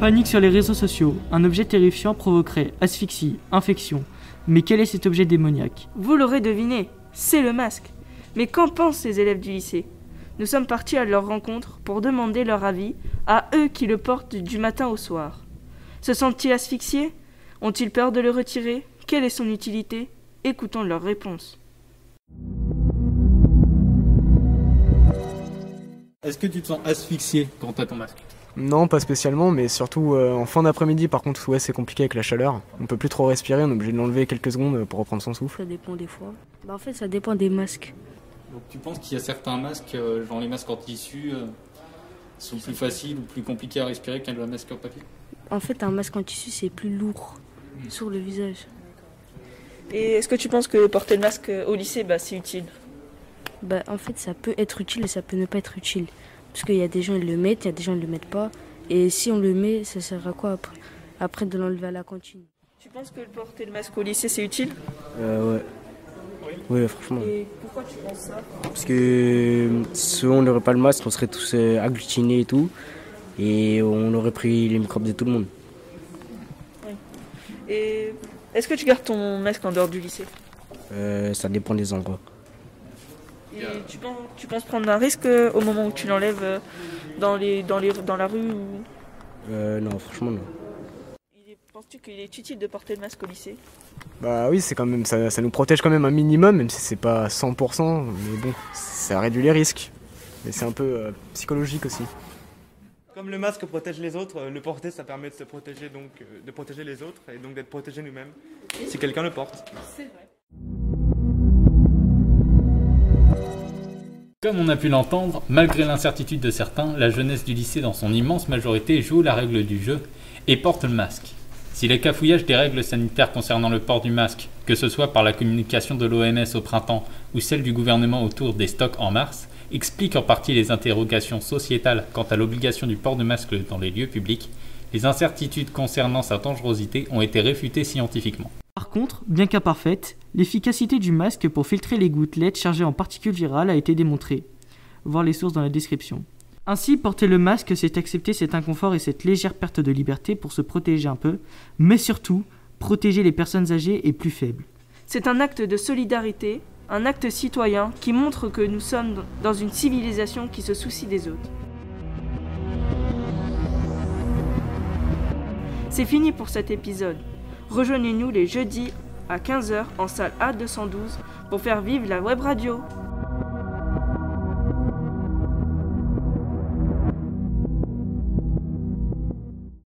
Panique sur les réseaux sociaux. Un objet terrifiant provoquerait asphyxie, infection. Mais quel est cet objet démoniaque? Vous l'aurez deviné, c'est le masque. Mais qu'en pensent les élèves du lycée? Nous sommes partis à leur rencontre pour demander leur avis à eux qui le portent du matin au soir. Se sentent-ils asphyxiés? Ont-ils peur de le retirer? Quelle est son utilité? Écoutons leurs réponses. Est-ce que tu te sens asphyxié quand t'as ton masque? Non, pas spécialement, mais surtout euh, en fin d'après-midi, par contre, ouais, c'est compliqué avec la chaleur. On peut plus trop respirer, on est obligé de l'enlever quelques secondes pour reprendre son souffle. Ça dépend des fois. Bah, en fait, ça dépend des masques. Donc tu penses qu'il y a certains masques, euh, genre les masques en tissu, euh, sont plus faciles ou plus compliqués à respirer qu'un masque en papier? En fait, un masque en tissu, c'est plus lourd sur le visage. Et est-ce que tu penses que porter le masque au lycée, bah, c'est utile? Bah, en fait, ça peut être utile et ça peut ne pas être utile. Parce qu'il y a des gens, ils le mettent, il y a des gens, ils le mettent pas. Et si on le met, ça sert à quoi après, après de l'enlever à la cantine Tu penses que porter le masque au lycée, c'est utile? Euh, ouais. Oui, franchement. Et pourquoi tu penses ça? Parce que si on n'aurait pas le masque, on serait tous euh, agglutinés et tout. Et on aurait pris les microbes de tout le monde. Et est-ce que tu gardes ton masque en dehors du lycée? Euh, ça dépend des endroits. Et tu penses, tu penses prendre un risque euh, au moment où tu l'enlèves euh, dans, les, dans, les, dans la rue ou... Euh, non, franchement, non. Penses-tu qu'il est utile de porter le masque au lycée? Bah oui, c'est quand même, ça, ça nous protège quand même un minimum, même si c'est pas 100%, mais bon, ça réduit les risques. Mais c'est un peu euh, psychologique aussi. Comme le masque protège les autres, le porter ça permet de se protéger donc euh, de protéger les autres et donc d'être protégé nous-mêmes si quelqu'un le porte. Comme on a pu l'entendre, malgré l'incertitude de certains, la jeunesse du lycée dans son immense majorité joue la règle du jeu et porte le masque. Si les cafouillages des règles sanitaires concernant le port du masque, que ce soit par la communication de l'OMS au printemps ou celle du gouvernement autour des stocks en mars, expliquent en partie les interrogations sociétales quant à l'obligation du port de masque dans les lieux publics, les incertitudes concernant sa dangerosité ont été réfutées scientifiquement. Par contre, bien qu'imparfaite, l'efficacité du masque pour filtrer les gouttelettes chargées en particules virales a été démontrée. Voir les sources dans la description. Ainsi, porter le masque, c'est accepter cet inconfort et cette légère perte de liberté pour se protéger un peu, mais surtout, protéger les personnes âgées et plus faibles. C'est un acte de solidarité, un acte citoyen qui montre que nous sommes dans une civilisation qui se soucie des autres. C'est fini pour cet épisode. Rejoignez-nous les jeudis à 15h en salle A212 pour faire vivre la web radio.